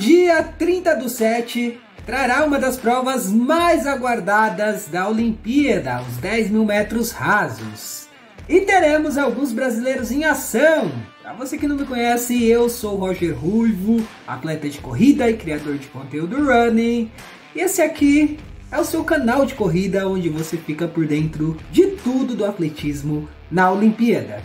dia 30 do 7 trará uma das provas mais aguardadas da Olimpíada, os 10 mil metros rasos. E teremos alguns brasileiros em ação. Para você que não me conhece, eu sou Roger Ruivo, atleta de corrida e criador de conteúdo running. E esse aqui é o seu canal de corrida onde você fica por dentro de tudo do atletismo na Olimpíada.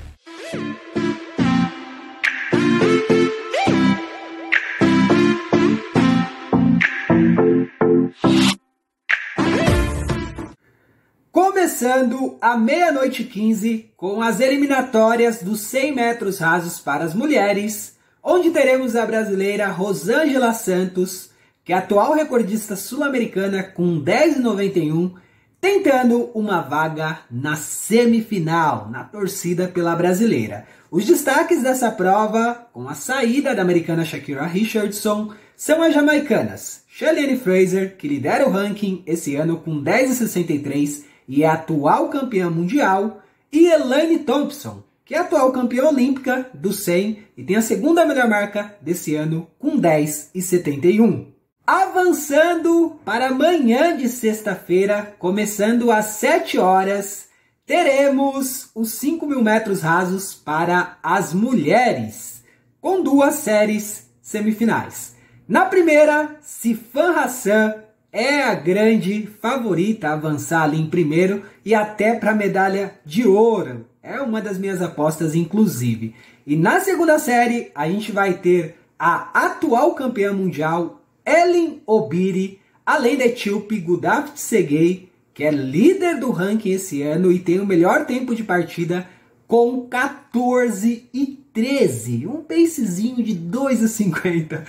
Começando a meia-noite 15 com as eliminatórias dos 100 metros rasos para as mulheres, onde teremos a brasileira Rosângela Santos, que é atual recordista sul-americana com 10,91, tentando uma vaga na semifinal, na torcida pela brasileira. Os destaques dessa prova, com a saída da americana Shakira Richardson, são as jamaicanas Shelly Fraser, que lidera o ranking esse ano com 10,63 e é atual campeã mundial, e Elaine Thompson, que é atual campeã olímpica do 100 e tem a segunda melhor marca desse ano com 10,71. Avançando para amanhã de sexta-feira, começando às 7 horas, teremos os 5 mil metros rasos para as mulheres, com duas séries semifinais. Na primeira, Sifan Hassan é a grande favorita a avançar ali em primeiro e até para a medalha de ouro. É uma das minhas apostas, inclusive. E na segunda série, a gente vai ter a atual campeã mundial, Ellen Obiri, além da etíope Gudaft Segei, que é líder do ranking esse ano e tem o melhor tempo de partida com 14 e 13, um pacezinho de 2,50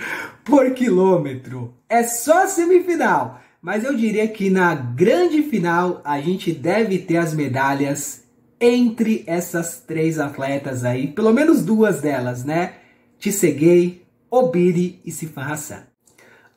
por quilômetro. É só semifinal, mas eu diria que na grande final a gente deve ter as medalhas entre essas três atletas aí, pelo menos duas delas, né? Tsegay, Obiri e Sifan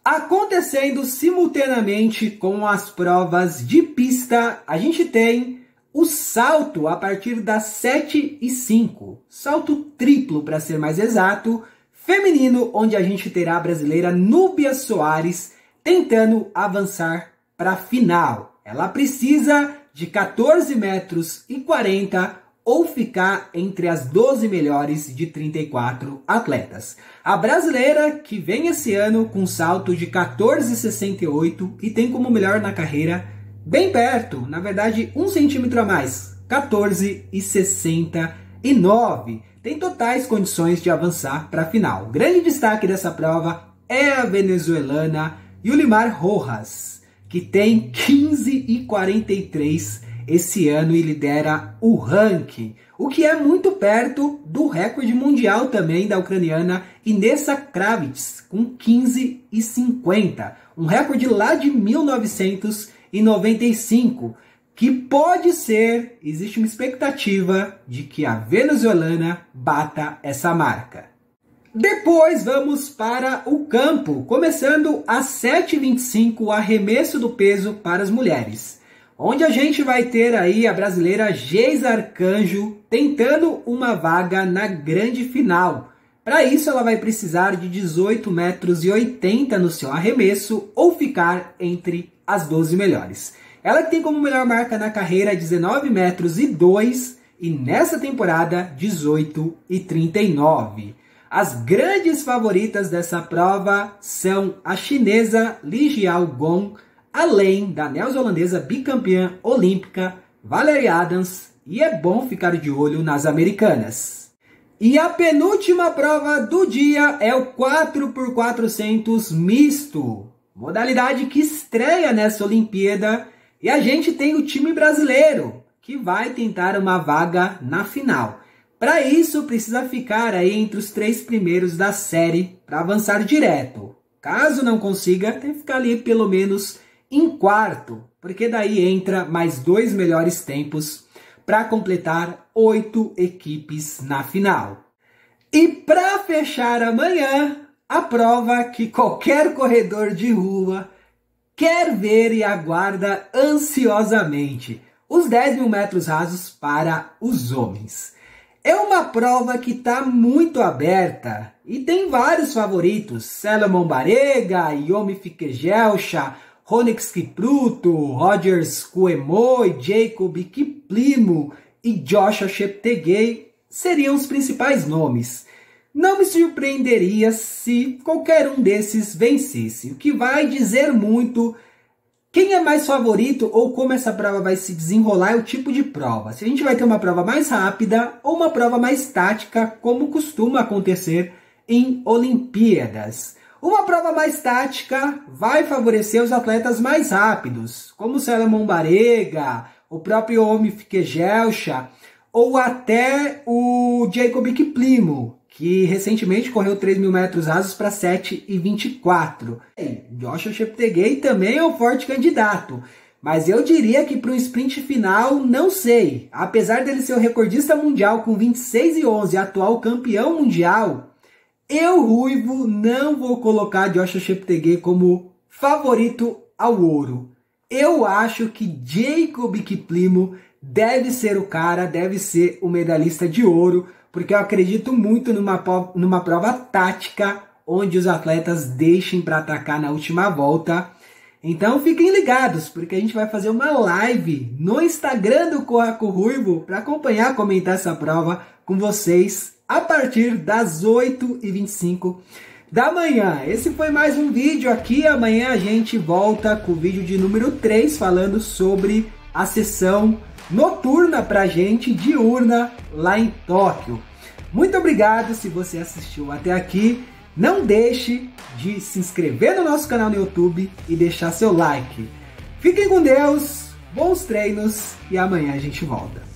acontecendo simultaneamente com as provas de pista, a gente tem o salto a partir das 7 e 5, salto triplo para ser mais exato, feminino, onde a gente terá a brasileira Núbia Soares tentando avançar para a final. Ela precisa de 14 metros e 40 ou ficar entre as 12 melhores de 34 atletas. A brasileira que vem esse ano com salto de 14,68 e tem como melhor na carreira bem perto, na verdade um centímetro a mais, 14,69. Tem totais condições de avançar para a final. grande destaque dessa prova é a venezuelana Yulimar Rojas, que tem 15,43 esse ano e lidera o ranking, o que é muito perto do recorde mundial também da ucraniana Inessa Kravitz, com 15,50, um recorde lá de 1995, que pode ser, existe uma expectativa de que a venezuelana bata essa marca. Depois vamos para o campo, começando às 7h25 o arremesso do peso para as mulheres onde a gente vai ter aí a brasileira Geis Arcanjo tentando uma vaga na grande final. Para isso ela vai precisar de 18 metros e 80 no seu arremesso ou ficar entre as 12 melhores. Ela tem como melhor marca na carreira 19 metros e 2 e nessa temporada 18 e 39. As grandes favoritas dessa prova são a chinesa Li Jiaogong além da neozelandesa bicampeã olímpica Valerie Adams, e é bom ficar de olho nas americanas. E a penúltima prova do dia é o 4x400 misto, modalidade que estreia nessa Olimpíada, e a gente tem o time brasileiro, que vai tentar uma vaga na final. Para isso, precisa ficar aí entre os três primeiros da série para avançar direto. Caso não consiga, tem que ficar ali pelo menos em quarto, porque daí entra mais dois melhores tempos para completar oito equipes na final. E para fechar amanhã, a prova que qualquer corredor de rua quer ver e aguarda ansiosamente: os 10 mil metros rasos para os homens. É uma prova que está muito aberta e tem vários favoritos. Salomon Barega, Yomi Fikegelcha, Ronix Kipruto, Rogers Kuemoi, Jacob Kiplimo e Joshua Cheptegei seriam os principais nomes. Não me surpreenderia se qualquer um desses vencesse, o que vai dizer muito quem é mais favorito ou como essa prova vai se desenrolar é o tipo de prova. Se a gente vai ter uma prova mais rápida ou uma prova mais tática, como costuma acontecer em Olimpíadas. Uma prova mais tática vai favorecer os atletas mais rápidos, como Salomon Barega, o próprio Omi Fikegelcha, ou até o Jacob Kiplimo, que recentemente correu 3 mil metros rasos para 7,24. Joshua Cheptegei também é um forte candidato, mas eu diria que para o sprint final, não sei. Apesar dele ser o recordista mundial com 26 e 11, atual campeão mundial, eu, Ruivo, não vou colocar Joshua Cheptegei como favorito ao ouro. Eu acho que Jacob Kiplimo deve ser o cara, deve ser o medalhista de ouro, porque eu acredito muito numa, numa prova tática onde os atletas deixem para atacar na última volta. Então fiquem ligados, porque a gente vai fazer uma live no Instagram do Corraco Ruivo para acompanhar, comentar essa prova com vocês a partir das 8h25 da manhã. Esse foi mais um vídeo aqui. Amanhã a gente volta com o vídeo de número 3 falando sobre a sessão noturna pra gente, diurna, lá em Tóquio. Muito obrigado se você assistiu até aqui. Não deixe de se inscrever no nosso canal no YouTube e deixar seu like. Fiquem com Deus, bons treinos e amanhã a gente volta.